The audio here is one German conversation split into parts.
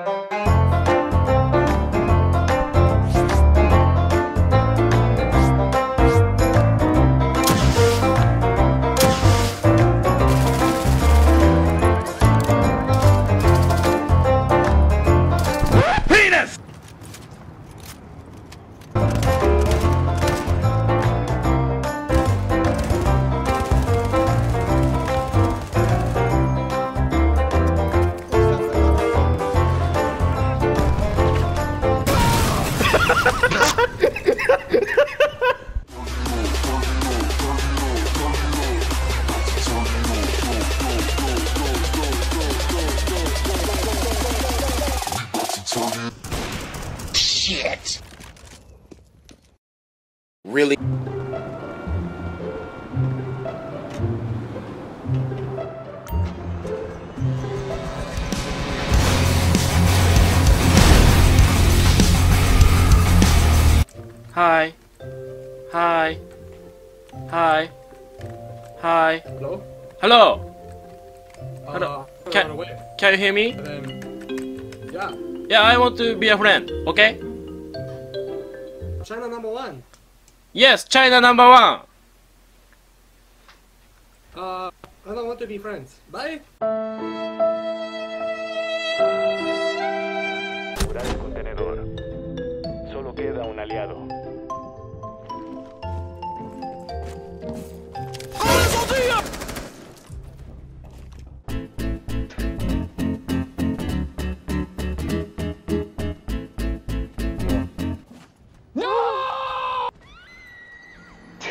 Música Shit. Really? Hi. Hi. Hi. Hi. Hello? Hello. Uh, Can- Can you hear me? And then, yeah, Yeah, I want to be a friend. Okay? China number one. Yes, China number one. Uh, I don't want to be friends. Bye. Fuera del contenedor. Solo queda un aliado.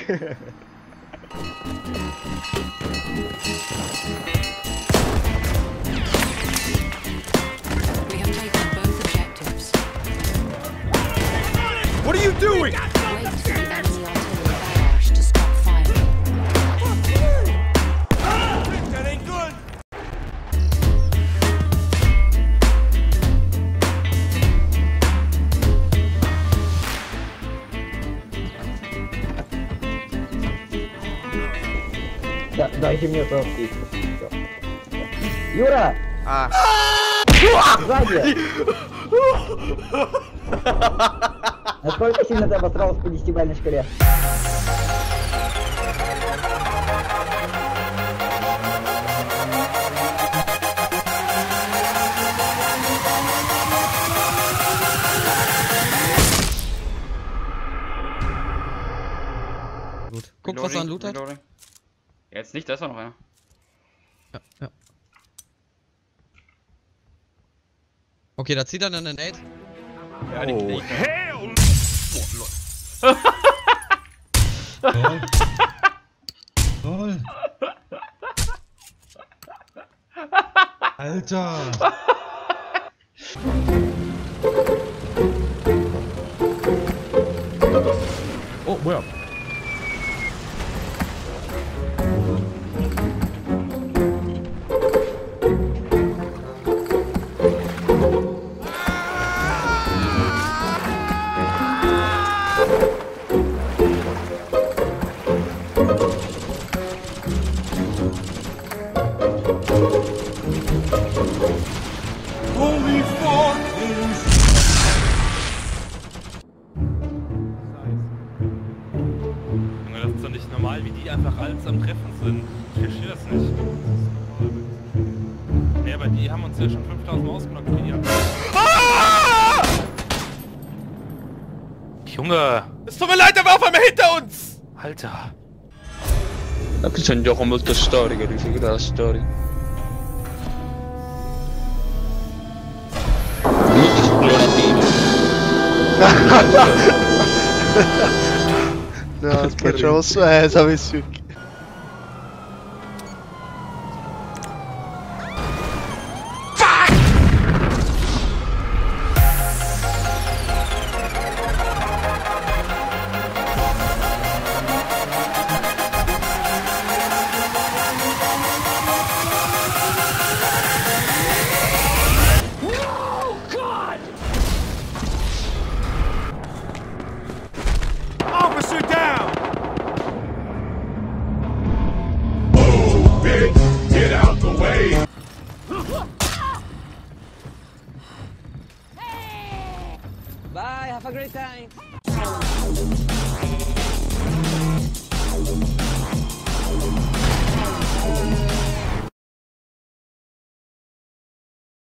We have taken both objectives. What are you doing? Да, дайте мне. Всё. Юра! А. Сзади! Насколько сильно ты обосрался по десятибалльной шкале? Guck, was er an Loot hat. Jetzt nicht, da ist doch noch einer. Ja, ja. Okay, da zieht er dann einen Nade. Ja, die oh, Lol. Alter! Oh, 뭐 Holy Junge, das ist doch nicht normal, wie die einfach alles am Treffen sind. Ich verstehe das nicht. Ja, aber die haben uns ja schon 5000 Mal ausgenockt. die haben- Junge! Es tut mir leid, der war auf einmal hinter uns! Alter. Anche c'è un gioco molto storico, rifiuta dalla storia. No, schiacciavo su eh, avessi have a great time.